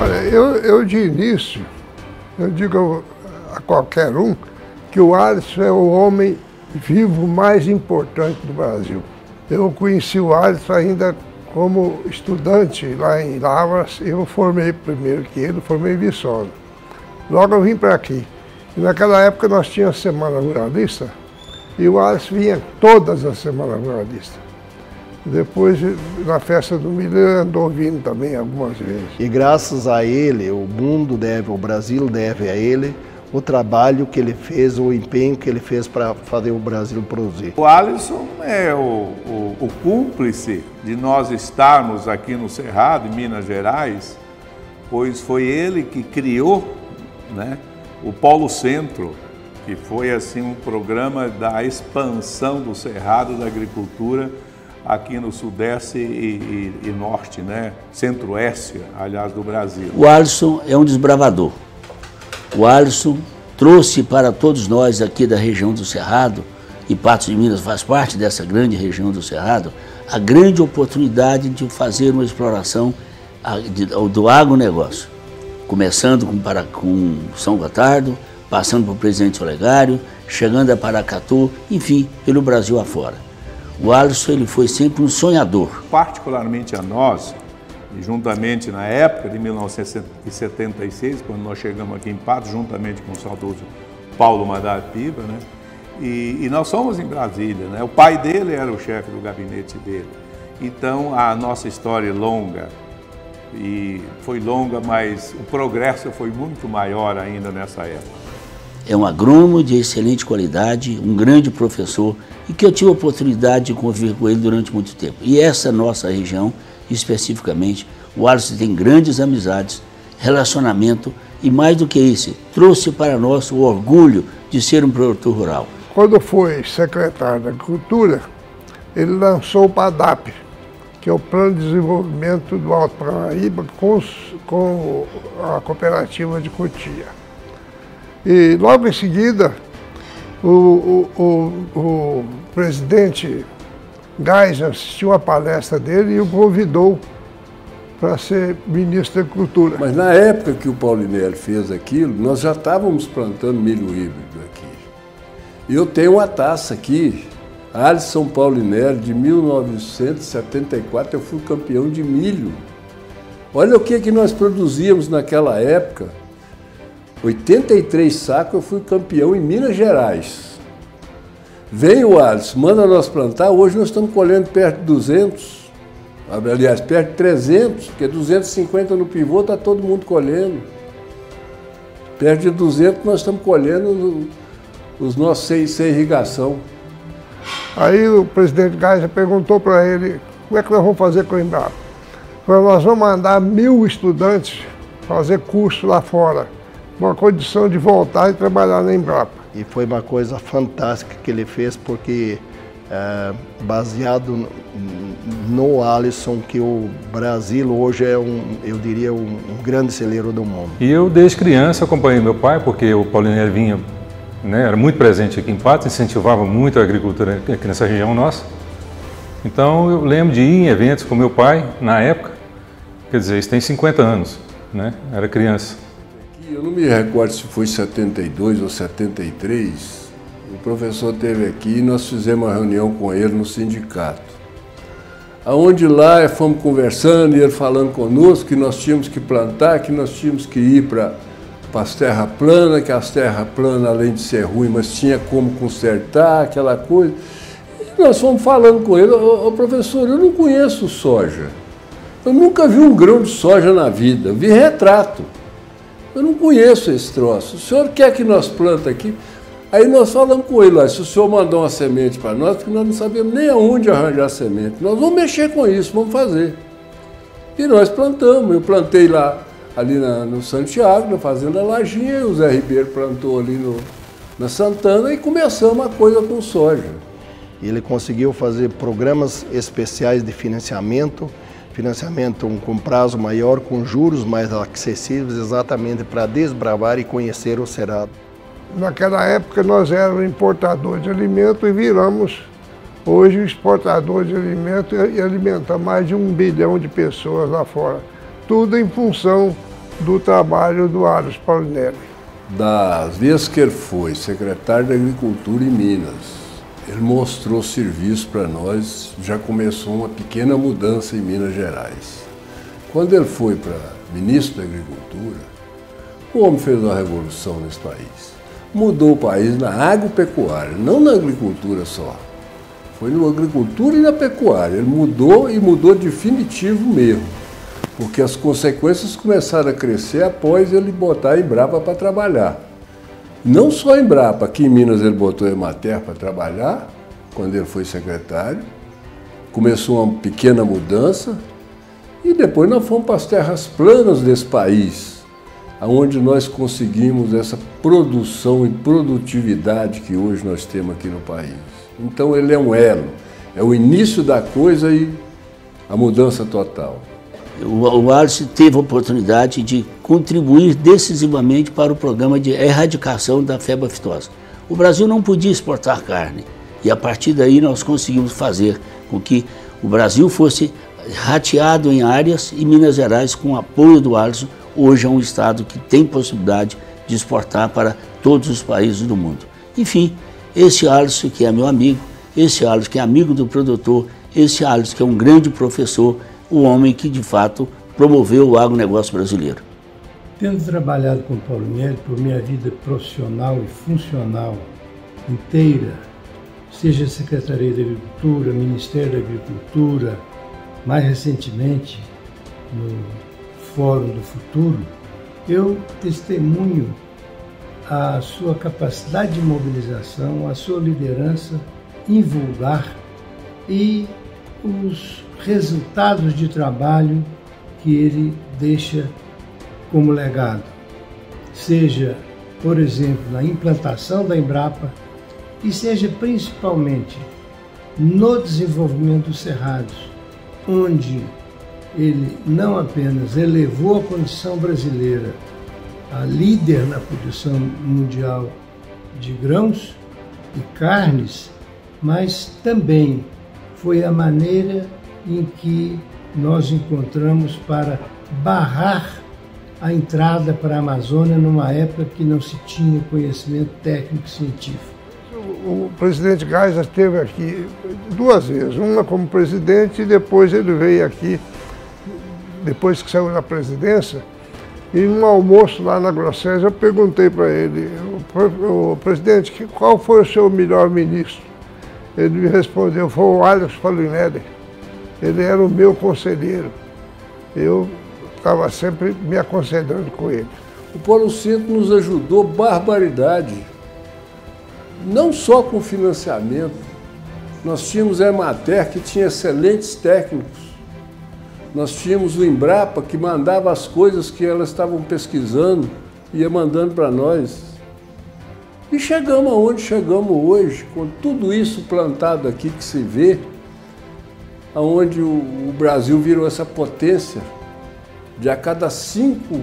Olha, eu, eu de início, eu digo a qualquer um que o Alisson é o homem vivo mais importante do Brasil. Eu conheci o Alisson ainda como estudante lá em Lavras, eu formei primeiro que ele, formei Viçosa. Logo eu vim para aqui. E naquela época nós tínhamos Semana Ruralista e o Alisson vinha todas as Semanas Ruralistas. Depois, na festa do milho, ele andou vindo também algumas vezes. E graças a ele, o mundo deve, o Brasil deve a ele o trabalho que ele fez, o empenho que ele fez para fazer o Brasil produzir. O Alisson é o, o, o, cúmplice de nós estarmos aqui no Cerrado, em Minas Gerais, pois foi ele que criou né, o Polo Centro, que foi assim um programa da expansão do Cerrado da agricultura aqui no Sudeste e, e, e Norte, né, Centro-Oeste, aliás, do Brasil. O Alisson é um desbravador. O Alisson trouxe para todos nós aqui da região do Cerrado, e Patos de Minas faz parte dessa grande região do Cerrado, a grande oportunidade de fazer uma exploração do agronegócio. Começando com, para, com São Gotardo, passando por Presidente Olegário, chegando a Paracatu, enfim, pelo Brasil afora. O Alisson ele foi sempre um sonhador. Particularmente a nós, juntamente na época de 1976, quando nós chegamos aqui em Patos, juntamente com o saudoso Paulo Madar Piva, né? E, e, nós somos em Brasília, né? O pai dele era o chefe do gabinete dele. Então a nossa história é longa e foi longa, mas o progresso foi muito maior ainda nessa época. É um agrônomo de excelente qualidade, um grande professor e que eu tive a oportunidade de conviver com ele durante muito tempo. E essa nossa região especificamente, o Alisson tem grandes amizades, relacionamento e mais do que isso, trouxe para nós o orgulho de ser um produtor rural. Quando foi secretário da Agricultura, ele lançou o PADAP, que é o Plano de Desenvolvimento do Alto Paranaíba com, com a cooperativa de Cotia. E logo em seguida, o, o, o, o presidente Gás assistiu a palestra dele e o convidou para ser ministro da Cultura. Mas na época que o Paulinelli fez aquilo, nós já estávamos plantando milho híbrido aqui. Eu tenho uma taça aqui, Alisson Paulinelli, de 1974, eu fui campeão de milho. Olha o que, que nós produzíamos naquela época. 83 sacos, eu fui campeão em Minas Gerais. Vem o Alisson, manda nós plantar, hoje nós estamos colhendo perto de 200, aliás, perto de 300, porque 250 no pivô está todo mundo colhendo. Perto de 200 nós estamos colhendo os nossos sem, sem irrigação. Aí o presidente Geisel perguntou para ele, como é que nós vamos fazer com o Embrapa? Falou, nós vamos mandar mil estudantes fazer curso lá fora, com a condição de voltar e trabalhar na Embrapa. E foi uma coisa fantástica que ele fez, porque é, baseado no Alisson, que o Brasil hoje é um, eu diria, um, um, grande celeiro do mundo. E eu desde criança acompanhei meu pai, porque o Paulinho vinha, né, era muito presente aqui em Patos, incentivava muito a agricultura aqui nessa região nossa. Então eu lembro de ir em eventos com meu pai na época, quer dizer, isso tem 50 anos, né? Era criança. Eu não me recordo se foi 72 ou 73. O professor teve aqui e nós fizemos uma reunião com ele no sindicato. Aonde lá fomos conversando e ele falando conosco que nós tínhamos que plantar, que nós tínhamos que ir para as terras planas, que as terras planas, além de ser ruim, mas tinha como consertar, aquela coisa. E nós fomos falando com ele, ô professor, eu não conheço soja. Eu nunca vi um grão de soja na vida, vi retrato. Eu não conheço esse troço. O senhor quer que nós planta aqui? Aí nós falamos com ele, se o senhor mandou uma semente para nós, porque nós não sabemos nem aonde arranjar semente. Nós vamos mexer com isso, vamos fazer. E nós plantamos. Eu plantei lá, ali na, no Santiago, na Fazenda Lajinha, o Zé Ribeiro plantou ali no, na Santana e começamos a coisa com soja. Ele conseguiu fazer programas especiais de financiamento financiamento com prazo maior, com juros mais acessíveis, exatamente para desbravar e conhecer o Cerrado. Naquela época nós éramos importadores de alimento e viramos hoje exportadores de alimento e alimentamos mais de um bilhão de pessoas lá fora. Tudo em função do trabalho do Aros Paulinelli. Das vezes que ele foi secretário da Agricultura em Minas, ele mostrou serviço para nós, já começou uma pequena mudança em Minas Gerais. Quando ele foi para ministro da Agricultura, o homem fez uma revolução nesse país. Mudou o país na agropecuária, não na agricultura só. Foi na agricultura e na pecuária. Ele mudou e mudou definitivo mesmo. Porque as consequências começaram a crescer após ele botar a Embrapa para trabalhar. Não só a Embrapa, aqui em Minas ele botou a Emater para trabalhar, quando ele foi secretário. Começou uma pequena mudança e depois nós fomos para as terras planas desse país aonde nós conseguimos essa produção e produtividade que hoje nós temos aqui no país. Então ele é um elo, é o início da coisa e a mudança total. O Arce teve a oportunidade de contribuir decisivamente para o programa de erradicação da febre aftosa. O Brasil não podia exportar carne e a partir daí nós conseguimos fazer com que o Brasil fosse rateado em áreas e Minas Gerais, com o apoio do Alisson, hoje é um estado que tem possibilidade de exportar para todos os países do mundo. Enfim, esse Alisson que é meu amigo, esse Alisson que é amigo do produtor, esse Alisson que é um grande professor, o homem que de fato promoveu o agronegócio brasileiro. Tendo trabalhado com Paulo Miele por minha vida profissional e funcional inteira, seja Secretaria da Agricultura, Ministério da Agricultura, mais recentemente no Fórum do Futuro, eu testemunho a sua capacidade de mobilização, a sua liderança invulgar e os resultados de trabalho que ele deixa como legado. Seja, por exemplo, na implantação da Embrapa e seja principalmente no desenvolvimento dos cerrados, onde ele não apenas elevou a condição brasileira a líder na produção mundial de grãos e carnes, mas também foi a maneira em que nós encontramos para barrar a entrada para a Amazônia numa época que não se tinha conhecimento técnico científico. O presidente Geisler esteve aqui duas vezes, uma como presidente e depois ele veio aqui depois que saiu da presidência, e num almoço lá na Grossésia, eu perguntei para ele, o, presidente, qual foi o seu melhor ministro? Ele me respondeu, foi o Alex Falinelli. Ele era o meu conselheiro. Eu estava sempre me aconselhando com ele. O Paulo Cinto nos ajudou barbaridade. Não só com financiamento. Nós tínhamos a Emater, que tinha excelentes técnicos nós tínhamos o Embrapa que mandava as coisas que elas estavam pesquisando, ia mandando para nós. E chegamos aonde chegamos hoje, com tudo isso plantado aqui que se vê, aonde o, Brasil virou essa potência de a cada cinco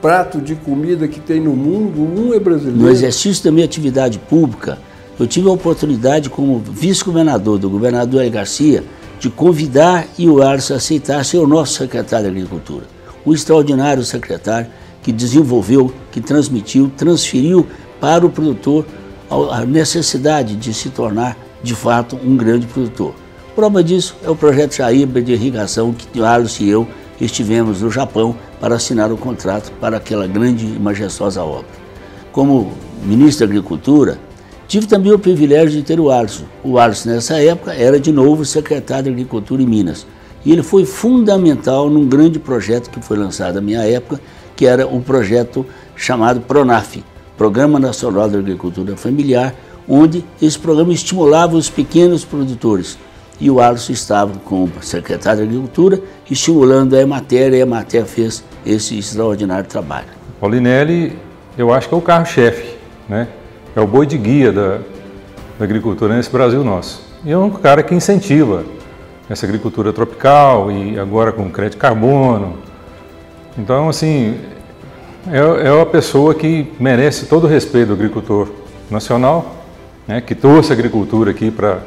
pratos de comida que tem no mundo, um é brasileiro. No exercício da minha atividade pública, eu tive a oportunidade como vice-governador do governador El Garcia de convidar e o Arce aceitar ser o nosso secretário de Agricultura. Um extraordinário secretário que desenvolveu, que transmitiu, transferiu para o produtor a necessidade de se tornar, de fato, um grande produtor. Prova disso é o projeto Jaíba de irrigação que Arce e eu estivemos no Japão para assinar o contrato para aquela grande e majestosa obra. Como ministro da Agricultura, Tive também o privilégio de ter o Alisson. O Alisson, nessa época, era de novo secretário de Agricultura em Minas. E ele foi fundamental num grande projeto que foi lançado na minha época, que era um projeto chamado PRONAF, Programa Nacional de Agricultura Familiar, onde esse programa estimulava os pequenos produtores. E o Alisson estava como secretário de Agricultura, estimulando a Emater, e a Emater fez esse extraordinário trabalho. Paulinelli, eu acho que é o carro-chefe, né? é o boi de guia da, da agricultura nesse Brasil nosso. E é um cara que incentiva essa agricultura tropical e agora com crédito carbono. Então, assim, é, é uma pessoa que merece todo o respeito do agricultor nacional, né, que trouxe a agricultura aqui para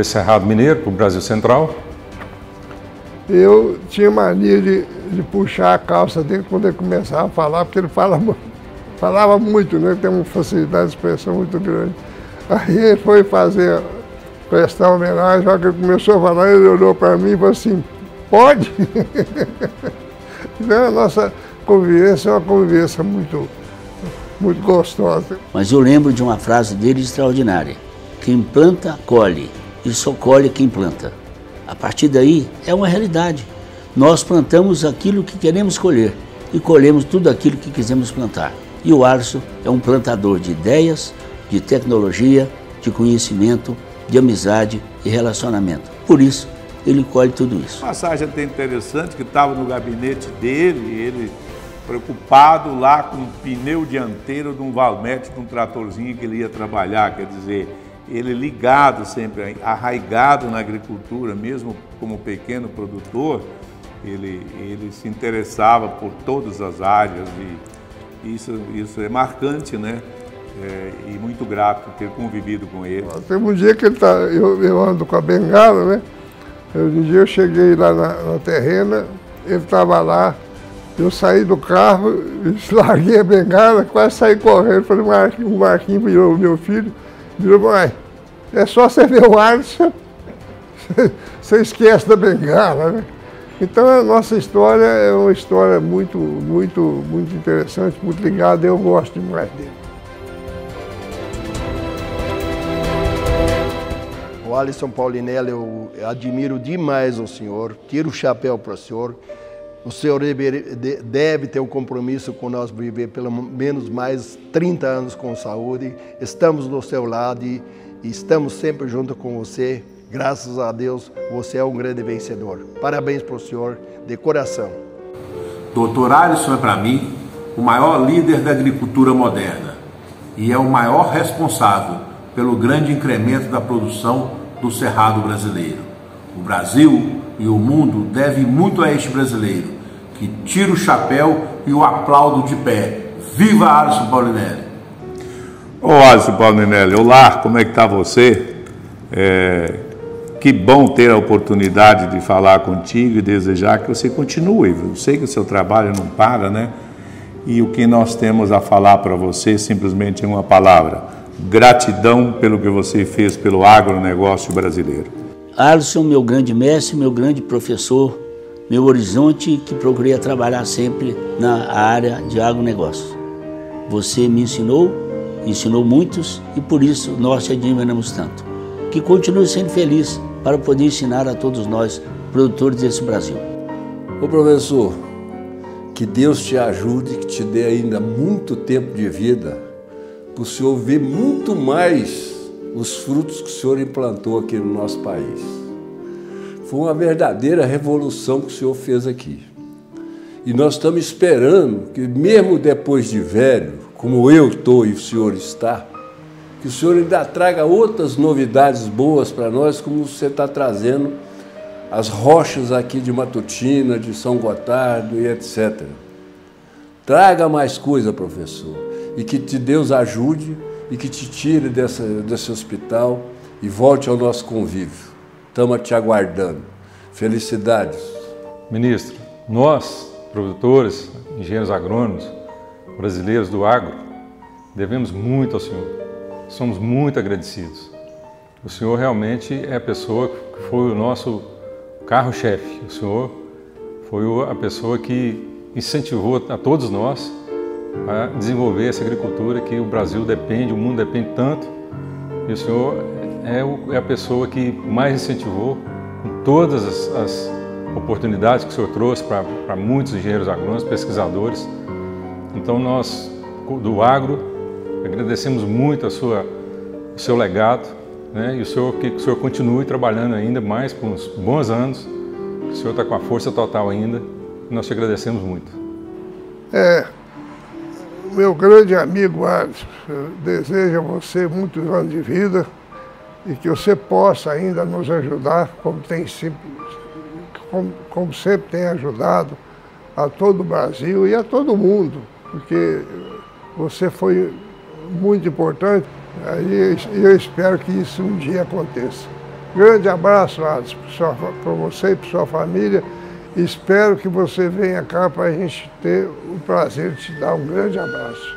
esse Cerrado Mineiro, para o Brasil Central. Eu tinha mania de de puxar a calça dele quando ele começava a falar, porque ele fala, falava muito, né? tem uma facilidade de expressão muito grande. Aí ele foi fazer, prestar homenagem, já que ele começou a falar, ele olhou para mim e falou assim, pode? então a nossa convivência é uma convivência muito, muito gostosa. Mas eu lembro de uma frase dele extraordinária. Quem planta, colhe, e só colhe quem planta. A partir daí, é uma realidade. Nós plantamos aquilo que queremos colher e colhemos tudo aquilo que quisemos plantar. E o Arso é um plantador de ideias, de tecnologia, de conhecimento, de amizade e relacionamento. Por isso, ele colhe tudo isso. Uma passagem até interessante que estava no gabinete dele, ele preocupado lá com o pneu dianteiro de um Valmete, de um tratorzinho que ele ia trabalhar, quer dizer, ele ligado sempre, arraigado na agricultura, mesmo como pequeno produtor, ele, ele se interessava por todas as áreas e isso, isso é marcante, né? É, e muito grato ter convivido com ele. Tem um dia que ele tá, eu, eu ando com a bengala, né? Um dia eu cheguei lá na, na terrena, ele estava lá, eu saí do carro, larguei a bengala, quase saí correndo. Falei, o Marquinhos virou meu filho, é só você ver o Alisson, você esquece da bengala, né? Então a nossa história é uma história muito, muito, muito interessante, muito ligada, eu gosto demais dele. O Alisson Paulinelli, eu admiro demais o senhor, tiro o chapéu para o senhor. O senhor deve ter um compromisso com nós viver pelo menos mais 30 anos com saúde. Estamos do seu lado e estamos sempre junto com você. Graças a Deus, você é um grande vencedor. Parabéns para o senhor, de coração. Doutor Alisson é para mim o maior líder da agricultura moderna e é o maior responsável pelo grande incremento da produção do cerrado brasileiro. O Brasil e o mundo devem muito a este brasileiro, que tira o chapéu e o aplaudo de pé. Viva Alisson Paulinelli! Ô Alisson Paulinelli, olá, como é que está você? É, que bom ter a oportunidade de falar contigo e desejar que você continue. Eu sei que o seu trabalho não para, né? E o que nós temos a falar para você simplesmente é uma palavra: gratidão pelo que você fez pelo agronegócio brasileiro. Alisson, meu grande mestre, meu grande professor, meu horizonte que procurei trabalhar sempre na área de agronegócio. Você me ensinou ensinou muitos e por isso nós te admiramos tanto. Que continue sendo feliz para poder ensinar a todos nós, produtores desse Brasil. Ô professor, que Deus te ajude, que te dê ainda muito tempo de vida, para o senhor ver muito mais os frutos que o senhor implantou aqui no nosso país. Foi uma verdadeira revolução que o senhor fez aqui. E nós estamos esperando que, mesmo depois de velho, como eu estou e o Senhor está, que o Senhor ainda traga outras novidades boas para nós, como você está trazendo as rochas aqui de Matutina, de São Gotardo e etc. Traga mais coisa, professor, e que te Deus ajude e que te tire dessa, desse hospital e volte ao nosso convívio. Estamos te aguardando. Felicidades. Ministro, nós, produtores, engenheiros agrônomos, brasileiros do agro, devemos muito ao Senhor. Somos muito agradecidos. O Senhor realmente é a pessoa que foi o nosso carro-chefe. O Senhor foi a pessoa que incentivou a todos nós a desenvolver essa agricultura que o Brasil depende, o mundo depende tanto. E o Senhor é, é a pessoa que mais incentivou com todas as, as oportunidades que o Senhor trouxe para muitos engenheiros agrônomos, pesquisadores, então nós do agro agradecemos muito a sua, o seu legado né? e o senhor que o senhor continue trabalhando ainda mais por uns bons anos. O senhor está com a força total ainda e nós te agradecemos muito. É, meu grande amigo Alisson, desejo a você muitos anos de vida e que você possa ainda nos ajudar, como, tem como, como sempre tem ajudado a todo o Brasil e a todo mundo porque você foi muito importante. Aí eu espero que isso um dia aconteça. Grande abraço, Alisson, para você e para sua família Espero que você venha cá para a gente ter o prazer de te dar um grande abraço.